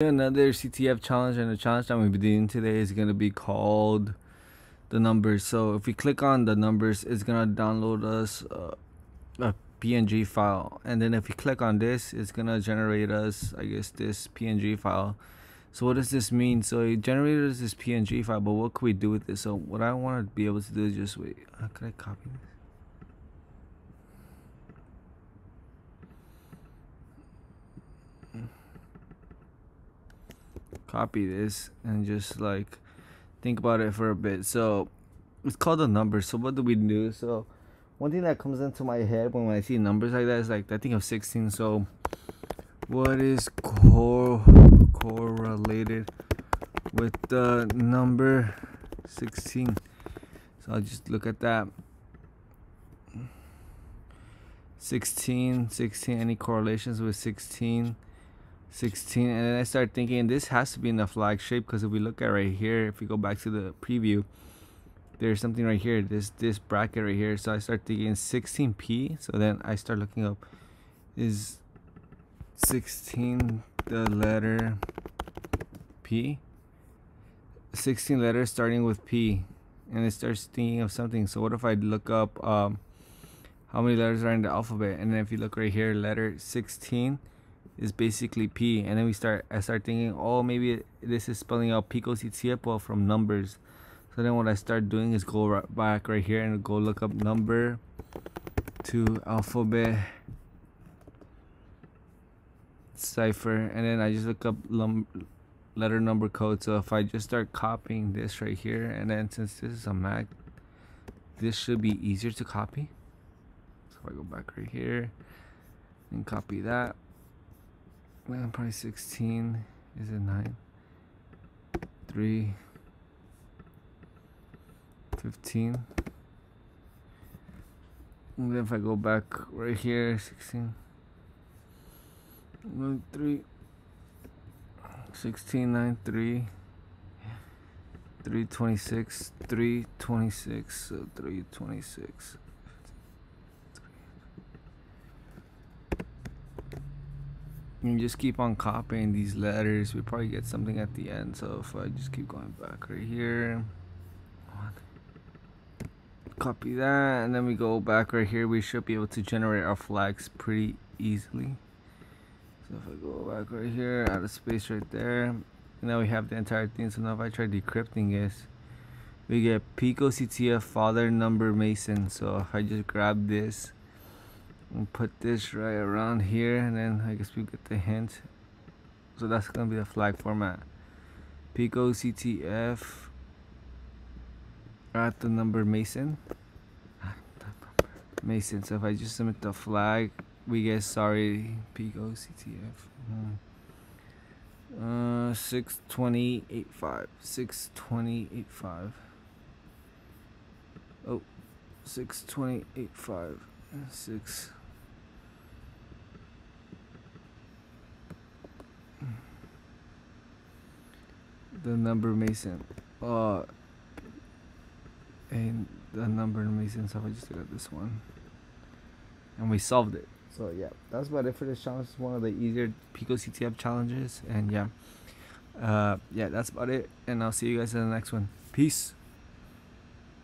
Another CTF challenge and the challenge that we'll be doing today is going to be called the numbers. So if we click on the numbers, it's going to download us uh, a PNG file. And then if we click on this, it's going to generate us, I guess, this PNG file. So what does this mean? So it generated us this PNG file, but what can we do with this? So what I want to be able to do is just wait. How can I copy this? Copy this and just like think about it for a bit. So it's called a number so what do we do? So one thing that comes into my head when I see numbers like that is like I think of 16 so what is core correlated with the number 16 so I'll just look at that. 16 16 any correlations with 16 16 and then I start thinking this has to be in the flag shape because if we look at right here if we go back to the preview there's something right here this this bracket right here. So I start thinking 16p so then I start looking up is 16 the letter P? 16 letters starting with P and it starts thinking of something. So what if I look up um, how many letters are in the alphabet? And then if you look right here letter 16 is basically P. And then we start I start thinking oh maybe this is spelling out Pico CTFO from numbers. So then what I start doing is go right back right here and go look up number to alphabet cipher. And then I just look up letter number code. So if I just start copying this right here and then since this is a Mac this should be easier to copy. So I go back right here and copy that well, probably 16 is it 9 3 15 and then if I go back right here 16 9 3 16 9 3 326 326 so 326 you just keep on copying these letters. We probably get something at the end so if I just keep going back right here copy that and then we go back right here. We should be able to generate our flags pretty easily. So if I go back right here add a space right there now we have the entire thing. So now if I try decrypting this we get Pico CTF father number Mason. So if I just grab this and put this right around here and then I guess we get the hint. So that's gonna be the flag format. Pico CTF at the number Mason. Mason so if I just submit the flag we get sorry Pico CTF uh 62085 62085 oh 62085 6 the number mason uh and the number mason so I just got this one. And we solved it. So yeah that's about it for this challenge. It's one of the easier pico ctf challenges. And yeah. Uh yeah that's about it. And i'll see you guys in the next one. Peace